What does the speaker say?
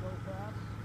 so fast.